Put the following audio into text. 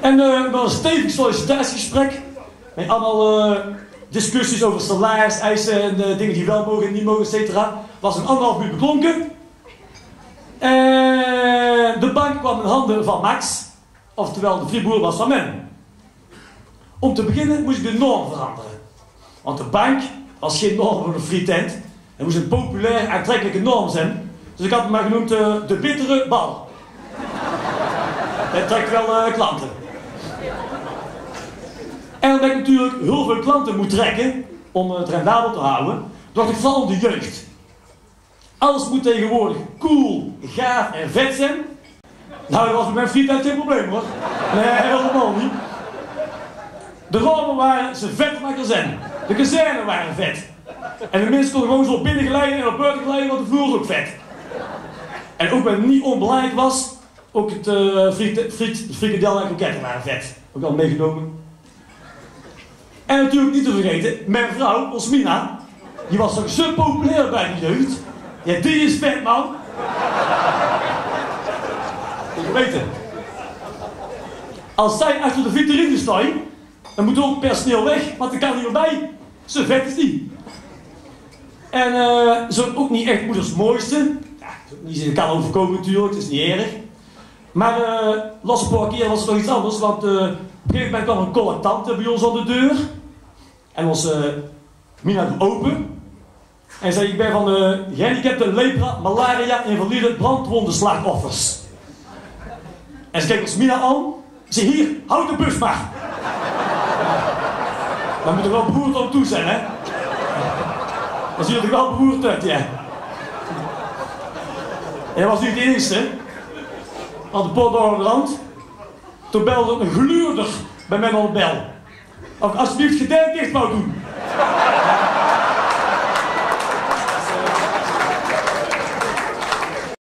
En uh, we een stevig sollicitatiegesprek. Met allemaal uh, discussies over salaris, eisen en uh, dingen die wel mogen en niet mogen, et cetera. was een anderhalf uur beklonken. En de bank kwam in handen van Max. Oftewel, de friboer was van men. Om te beginnen moest ik de norm veranderen. Want de bank was geen norm voor een frietent. Het moest een populair, aantrekkelijke norm zijn. Dus ik had hem maar genoemd de bittere bal. Dat trekt wel klanten. Omdat ik natuurlijk heel veel klanten moet trekken om het rendabel te houden, dacht ik vooral de jeugd. Alles moet tegenwoordig cool, gaaf en vet zijn. Nou, dat was met mijn vriend geen probleem hoor. Nee, helemaal niet. De Romen waren ze vet maar zijn. De kazerne waren vet. En de mensen konden gewoon zo binnengeleiden en op buiten glijden, want de vloer was ook vet. En ook wat niet onbelangrijk was, ook het uh, friet, friet, frikadel en kroketten waren vet. Ook al meegenomen. En natuurlijk niet te vergeten, mijn vrouw, Osmina, die was toch zo populair bij de jeugd. Ja, die is vet, man. Ik weet. Als zij achter de vitrine staat, dan moet ook personeel weg, want er kan meer bij. Zo vet is die. En uh, ze ook niet echt moeders mooiste. Ja, niet, kan overkomen natuurlijk, het is niet erg. Maar uh, los keer was het nog iets anders, want uh, op een gegeven moment kwam een collectant bij ons aan de deur. En was Mina open. En zei, ik ben van de gehandicapte lepra, malaria, invalide, brandwonden slachtoffers. En ze kijkt ons Mina aan. Ze hier, houd de bus maar. Dan moet er wel beroerd om toe zijn, hè? Dan zie je er wel beroerd uit, ja. En dat was niet de eerste aan de pot door de rand, Toen belde een gluurder bij mijn ontbel. Of alsjeblieft je dicht wou doen.